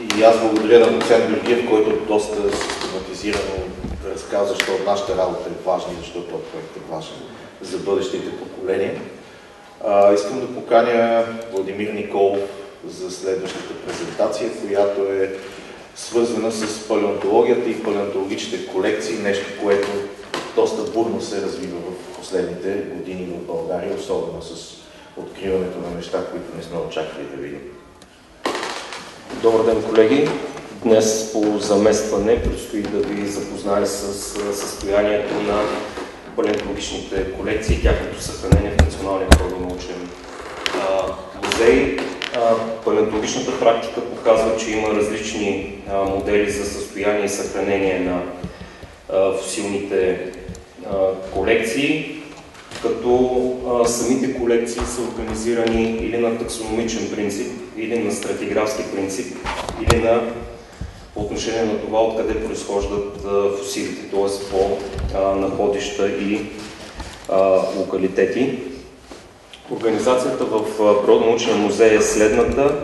И аз благодаря на доцент Георгиев, който доста систематизирано разказа, защо нашата работа е важна и защо този проект е важен за бъдещите поколения. А, искам да поканя Владимир Николов за следващата презентация, която е свързана с палеонтологията и палеонтологичните колекции, нещо, което доста бурно се развива в последните години в България, особено с откриването на неща, които не сме очаквали да видим. Добър ден, колеги! Днес по заместване предстои да ви запозная с състоянието на палеонтологичните колекции и тяхното съхранение в Националния природонаучен музей. Палеонтологичната практика показва, че има различни модели за състояние и съхранение на фосилните колекции, като самите колекции са организирани или на таксономичен принцип, или на стратиграфски принцип, или на по отношение на това откъде произхождат фосилите, т.е. по находища и локалитети. Организацията в Природонаучния музей е следната.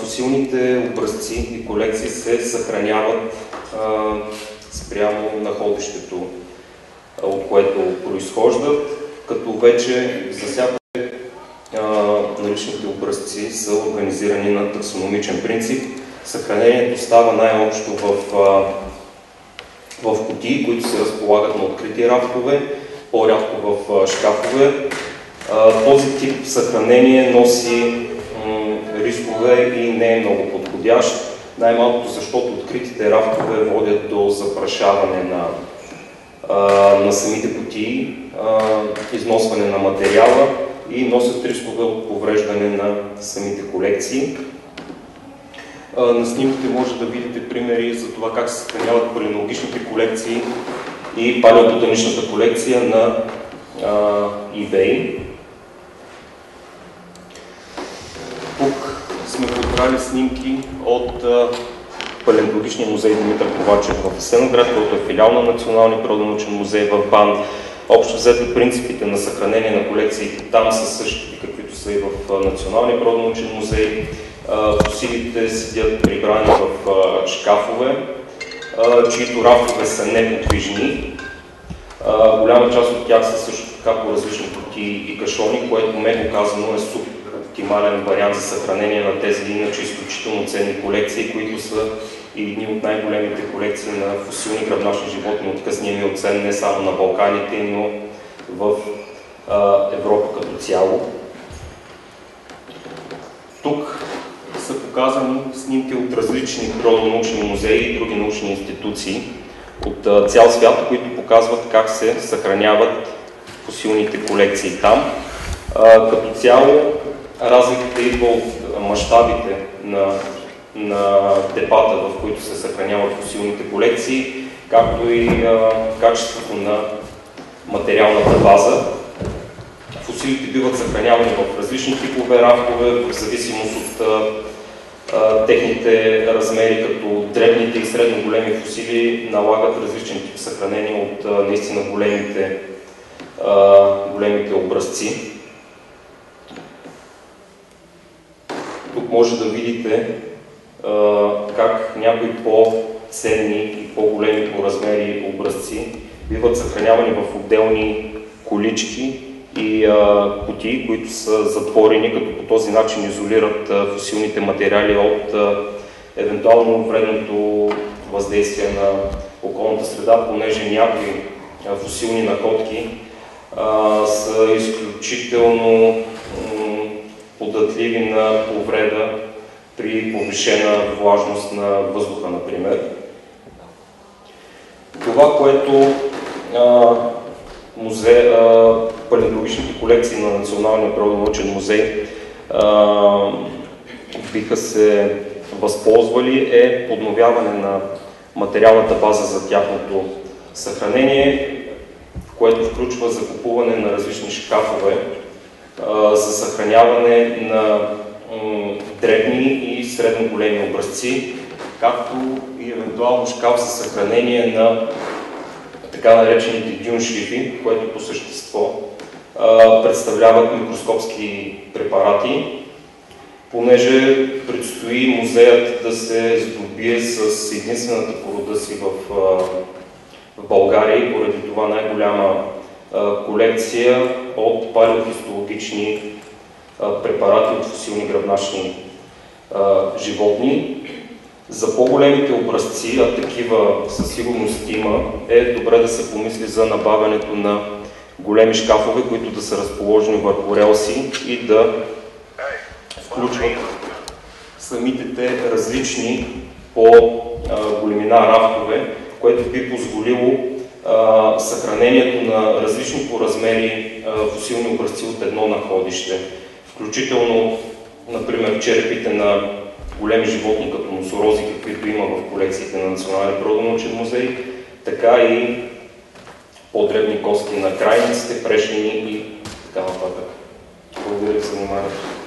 Фосилните образци и колекции се съхраняват спрямо находището, от което произхождат, като вече за всяко наличните образци са организирани на таксономичен принцип. Съхранението става най-общо в, в кутии, които се разполагат на открити рафтове, по-рядко в шкафове. Този тип съхранение носи рискове и не е много подходящ. Най-малкото защото откритите рафтове водят до запрашаване на, на самите кутии, износване на материала и носят рискове от повреждане на самите колекции. На снимките може да видите примери за това как се съхраняват палеонологичните колекции и палеоботаничната колекция на eBay. Тук сме подбрали снимки от Палеонтологичния музей Димитър Ковачев в Асеноград, който е филиал на Националния природонаучен музей в Бан. Общо взето принципите на съхранение на колекциите там са същите, каквито са и в Националния природонаучен музей. Фосилите седят прибрани в шкафове, чието рафове са неподвижни. Голяма част от тях са също така по различни кутии и кашони, което меко казано е супер оптимален вариант за съхранение на тези иначе изключително ценни колекции, които са едни от най-големите колекции на фосилни гръбначни животни от късния миоцен, не само на Балканите, но в Европа като цяло. Тук са показани снимки от различни природонаучни музеи и други научни институции от цял свят, които показват как се съхраняват фосилните колекции там. Като цяло разликата идва от мащабите на, на депата, в които се съхраняват фосилните колекции, както и а, качеството на материалната база. Фосилите биват съхранявани в различни типове рафтове, в зависимост от а, а, техните размери, като дребните и средно големи фосили налагат различен тип съхранение от наистина големите, големите образци. Може да видите как някои по-ценни и по-големи по размери образци биват съхранявани в отделни колички и а, кутии, които са затворени, като по този начин изолират а, фосилните материали от евентуално вредното въздействие на околната среда, понеже някои а, фосилни находки са изключително податливи на повреда при повишена влажност на въздуха, например. Това, което а, палеонтологичните колекции на Националния природонаучен музей а, биха се възползвали е подновяване на материалната база за тяхното съхранение, което включва закупуване на различни шкафове, за съхраняване на дребни и средно големи образци, както и евентуално шкаф за съхранение на така наречените дюншлифи, което по същество представляват микроскопски препарати. Понеже предстои музеят да се здобие с единствената порода си в, в България и поради това най-голяма колекция от палеохистологични препарати от фусилни гръбначни животни. За по-големите образци, а такива със сигурност има, е добре да се помисли за набавянето на големи шкафове, които да са разположени върху релси и да включват самите те различни по големина рафтове, което би позволило съхранението на различни по размери а, фусилни образци от едно находище, включително, например, черепите на големи животни като носорози, каквито има в колекциите на Националния природонаучен музей, така и по-дребни кости на крайниците, прешнини и така нататък. Благодаря за вниманието.